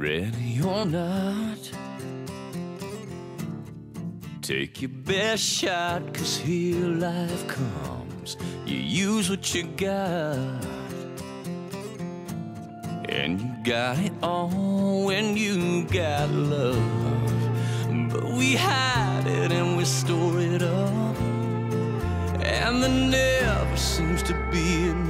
ready or not. Take your best shot, cause here life comes. You use what you got. And you got it all when you got love. But we hide it and we store it up. And there never seems to be enough.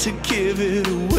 to give it away.